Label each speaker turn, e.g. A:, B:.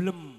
A: problem.